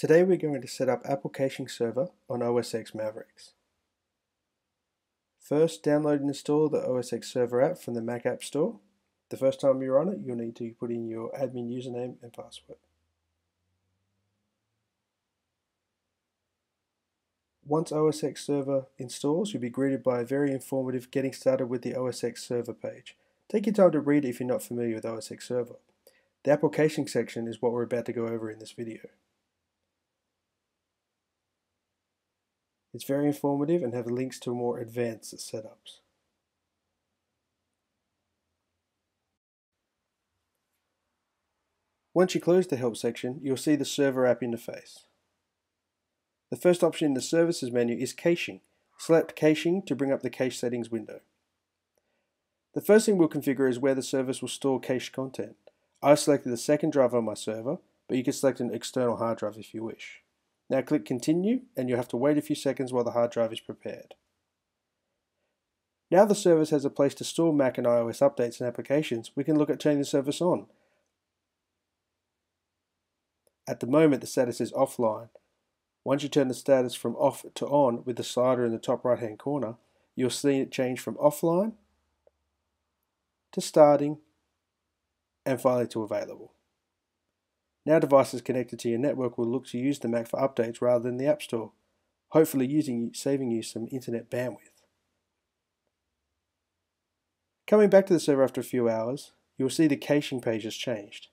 Today we're going to set up Apple Caching Server on OS X Mavericks. First, download and install the OS X Server app from the Mac App Store. The first time you're on it, you'll need to put in your admin username and password. Once OS X Server installs, you'll be greeted by a very informative Getting Started with the OS X Server page. Take your time to read it if you're not familiar with OS X Server. The application section is what we're about to go over in this video. It's very informative and have links to more advanced setups. Once you close the Help section, you'll see the Server app interface. The first option in the Services menu is Caching. Select Caching to bring up the Cache Settings window. The first thing we'll configure is where the service will store cached content. I've selected the second drive on my server, but you can select an external hard drive if you wish. Now click Continue, and you'll have to wait a few seconds while the hard drive is prepared. Now the service has a place to store Mac and iOS updates and applications, we can look at turning the service on. At the moment the status is offline, once you turn the status from off to on with the slider in the top right hand corner, you'll see it change from offline to starting and finally to available. Now devices connected to your network will look to use the Mac for updates rather than the App Store, hopefully using, saving you some internet bandwidth. Coming back to the server after a few hours, you will see the caching page has changed.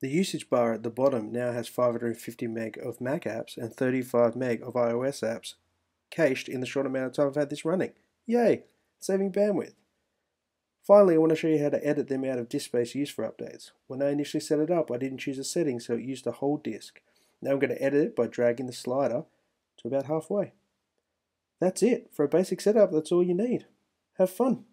The usage bar at the bottom now has 550 meg of Mac apps and 35 meg of iOS apps cached in the short amount of time I've had this running. Yay! Saving bandwidth. Finally, I want to show you how to edit them out of disk space used for updates. When I initially set it up, I didn't choose a setting so it used the whole disk. Now I'm going to edit it by dragging the slider to about halfway. That's it. For a basic setup, that's all you need. Have fun.